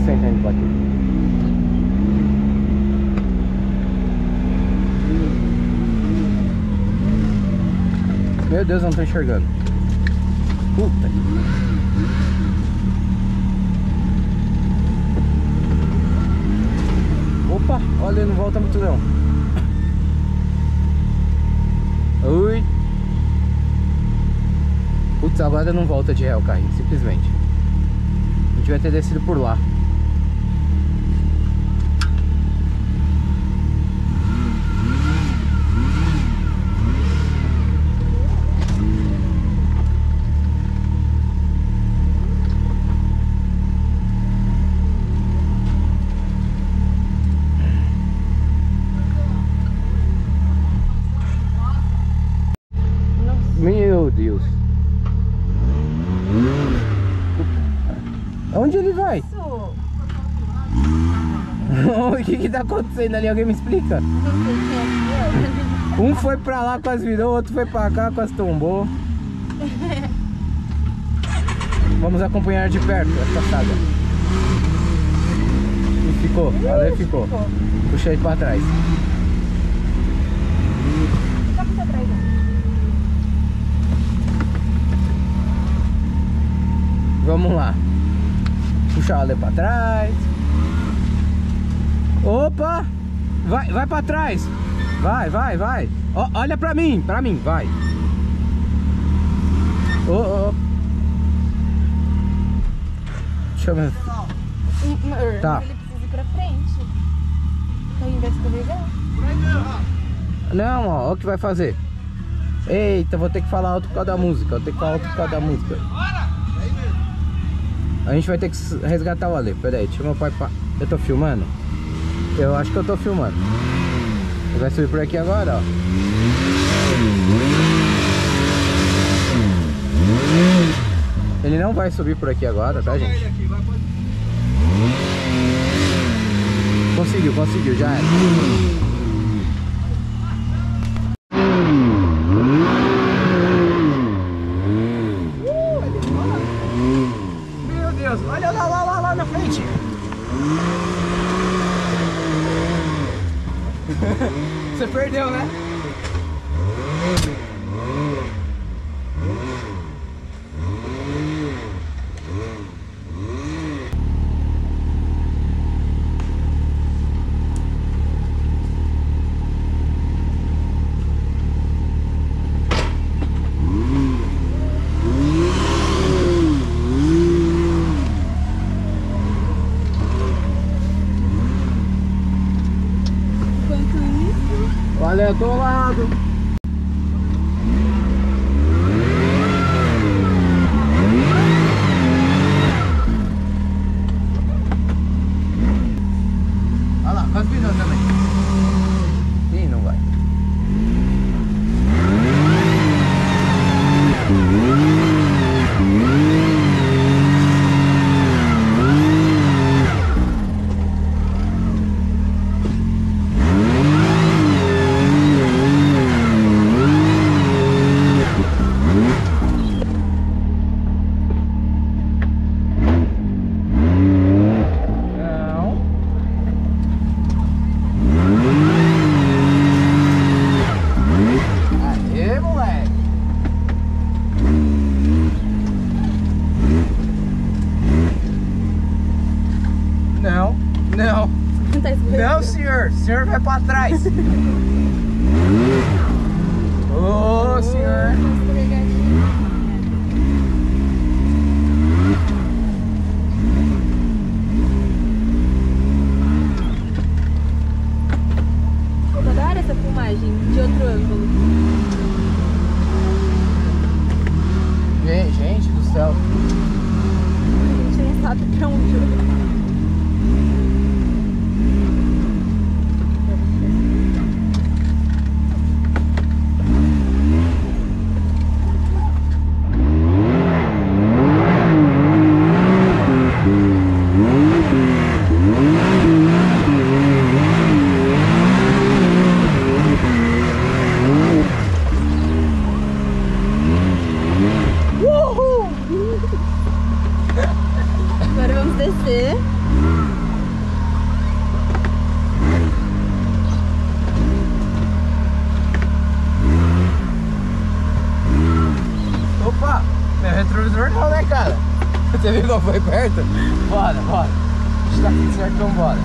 60 indo pra aqui. Meu Deus, eu não tô enxergando. Puta. Opa, olha, não volta muito não. Ui. Putz, agora não volta de ré o carrinho, simplesmente. A gente vai ter descido por lá. Meu Deus. Onde ele vai? Isso. o que que tá acontecendo ali? Alguém me explica? Um foi pra lá, quase virou, outro foi pra cá, quase tombou. Vamos acompanhar de perto a passada. E ficou, valeu, ficou. Puxa ele pra trás. Fica muito atrás. né? Vamos lá. Puxa o Ale pra trás. Opa! Vai, vai pra trás. Vai, vai, vai. Ó, olha pra mim, pra mim, vai. Ô, ô. Deixa eu ver. Tá. Ele precisa ir pra frente. O vai escorregar. Não, ó, o que vai fazer. Eita, vou ter que falar alto por causa da música. Vou ter que falar alto por causa da música. A gente vai ter que resgatar o Ale. Pera aí, deixa meu pai. Pa... Eu tô filmando? Eu acho que eu tô filmando. Ele vai subir por aqui agora, ó. Ele não vai subir por aqui agora, tá, gente? Conseguiu, conseguiu, já era. Meu Deus, olha lá, lá, lá, lá na frente. Você perdeu, né? Enquanto isso, Olha, eu tô ao lado. Olha lá, quase virou também. Ih, não vai. Não. Aê, moleque. Não, não, não tá escorregando. não, senhor. O senhor vai pra trás. Ô, senhor. Tá escorregadinho. Pô, toda hora essa filmagem de outro ângulo. Gente, gente do céu. A gente nem sabe pra onde olhar. Agora vamos descer. retrovisor não, né, cara? Você perto? Bora, bora. Está tudo certo, então bora.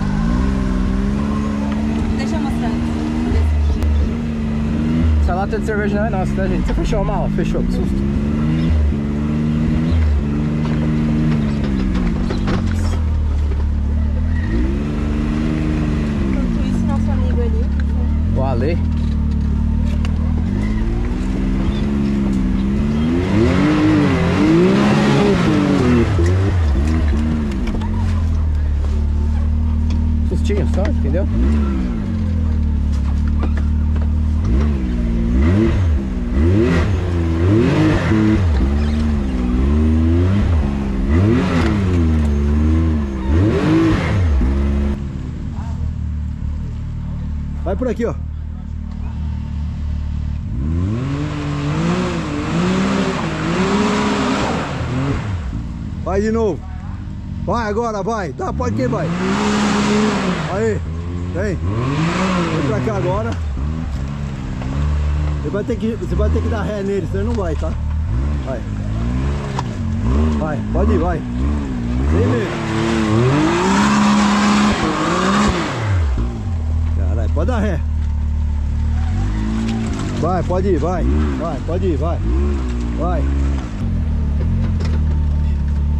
Deixa eu mostrar. Essa lata de cerveja não é nossa, tá, gente? Você fechou a mala? Fechou, que susto. Ups. Enquanto isso, nosso amigo ali. O Ale. Sustinho só, entendeu? Vai por aqui, ó. Vai de novo. Vai agora, vai. Dá, pode que vai. Aí, vem. Vem pra cá agora. Você vai ter que, você vai ter que dar ré nele, senão não vai, tá? Vai. Vai, pode ir, vai. Vem mesmo. Pode dar ré. Vai, pode ir, vai. Vai, pode ir, vai. Vai.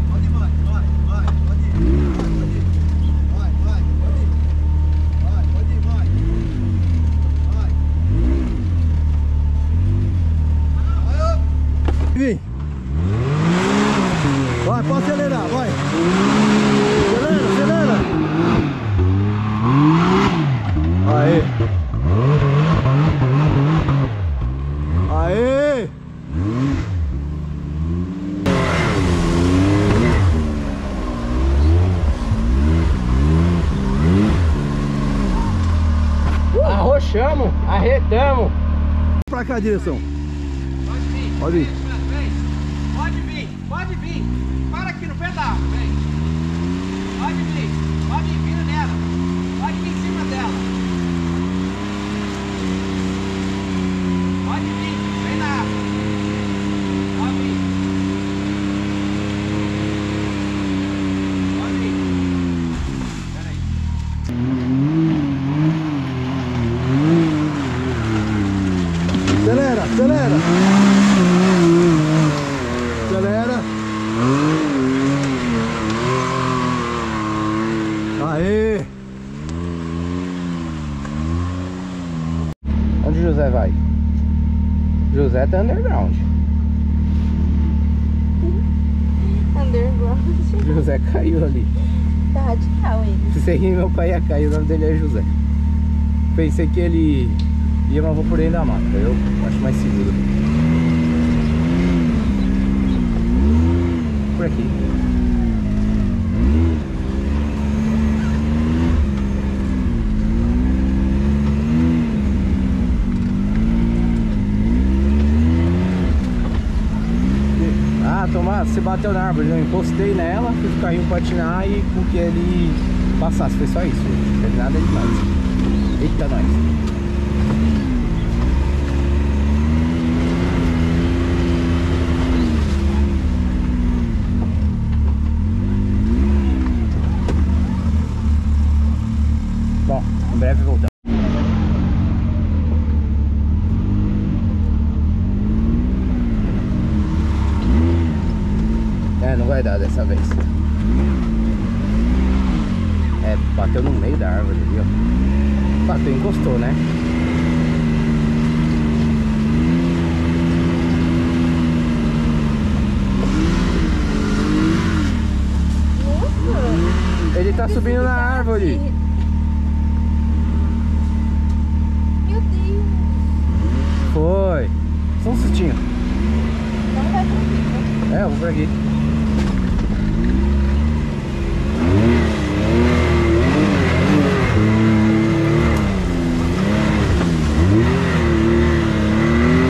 Pode ir, vai, vai, vai, pode ir. Pode ir. Vai, vai, pode ir. Vai, pode ir, vai. Vai. Vai, ó. Vem. Vai, pode acelerar, vai. Acelera, acelera. Aê! Aê! Arrochamos, arretamos. Pra cá a direção. Pode vir. Pode ir. Vem. Pode vir. Pode vir. Para aqui no pedal. Vem. Pode vir. Pode ir. Vira nela. Pode vir em cima dela. Pode vir. Vem na água. Pode vir. Pode vir. Pera aí. Acelera, acelera. Acelera. Aê! Onde o José vai? José tá underground. Underground. José caiu ali. Tá radical ele. Se você rir, meu pai ia cair. O nome dele é José. Pensei que ele ia, mas vou por aí na mata. Eu acho mais seguro. Por aqui. Ah, Tomás, você bateu na árvore. Eu encostei nela, fiz o carrinho patinar e com que ele passasse. Foi só isso. Não nada demais. Eita, nós. Em breve voltamos. É, não vai dar dessa vez. É, bateu no meio da árvore ali, ó. Bateu, encostou, né? Nossa! Ele tá subindo na árvore. Meu Deus! Foi. Só um sustinho. Não vai conseguir. É, eu vou por aqui.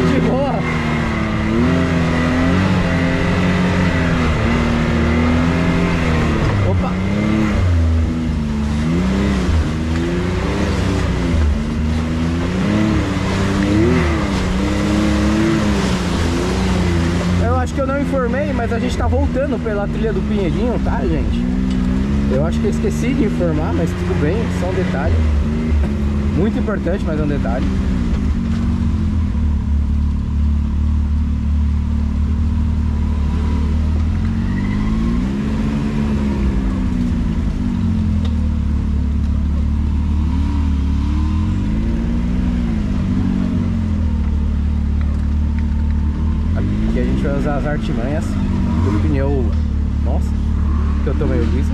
De boa. Opa. Eu acho que eu não informei, mas a gente gente tá voltando pela trilha do Pinheirinho, tá, gente? Eu acho que eu esqueci de informar, mas tudo bem, só um detalhe. Muito importante, mas é um detalhe. Aqui a gente vai usar as artimanhas do pneu. Nossa, que eu tô meio liso.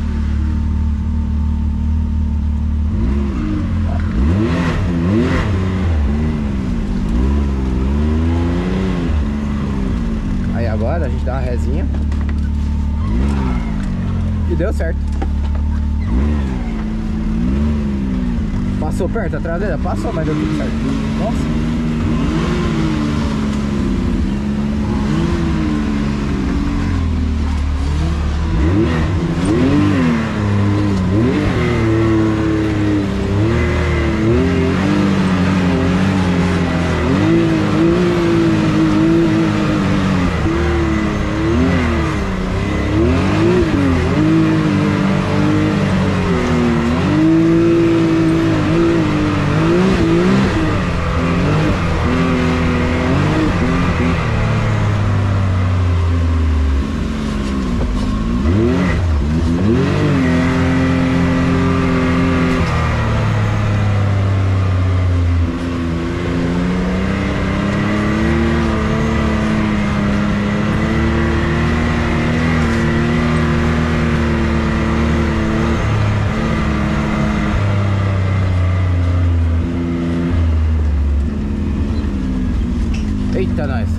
Aí agora a gente dá uma resinha. E deu certo. Passou perto a traseira? Passou, mas deu tudo certo. Nossa. Eita, nós.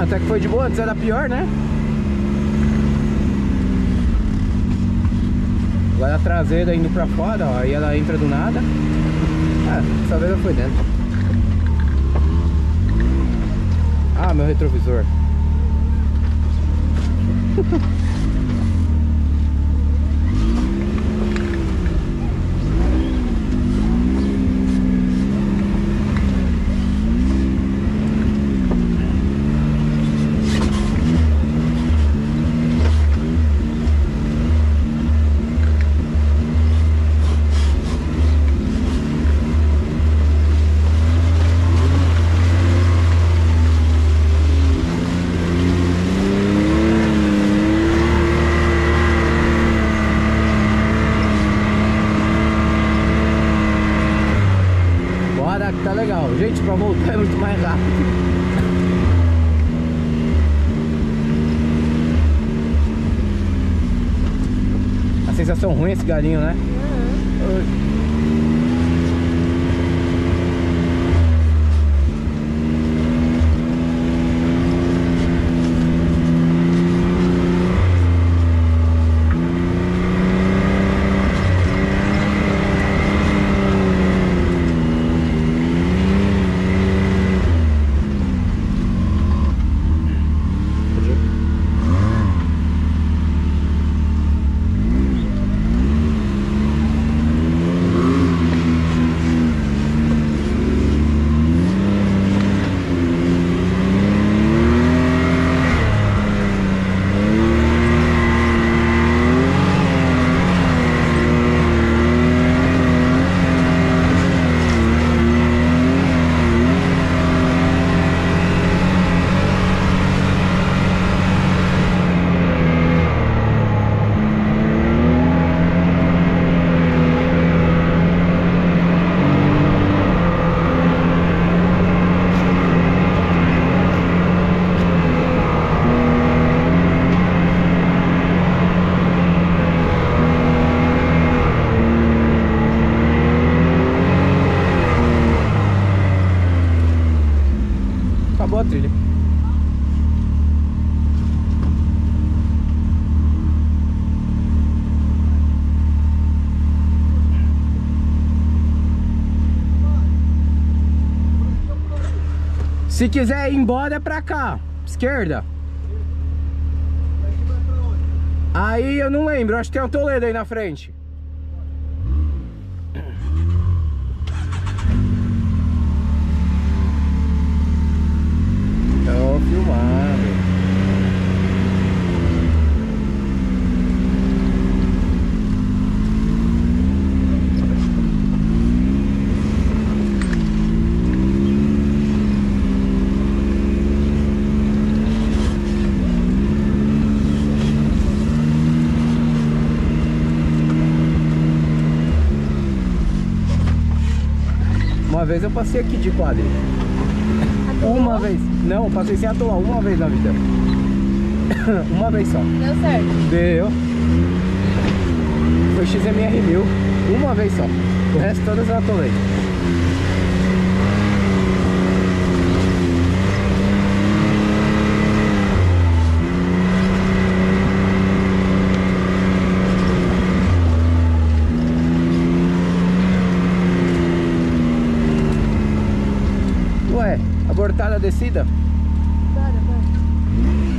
Até que foi de boa, antes era pior, né? Agora a traseira indo pra fora, ó, aí ela entra do nada. Ah, dessa vez ela foi dentro. Ah, meu retrovisor. Gente, pra voltar é muito mais rápido. A sensação ruim esse galinho, né? Acabou a trilha. Se quiser ir embora é pra cá, esquerda. Aí eu não lembro, acho que tem um Toledo aí na frente. Tô filmando. Uma vez eu passei aqui de quadrilha. Uma vez. Não, passei sem atolar uma vez na vida. uma vez só. Deu certo. Deu. Foi XMR 1000. Uma vez só. O resto todas eu atolei. Descida? Bora, bora.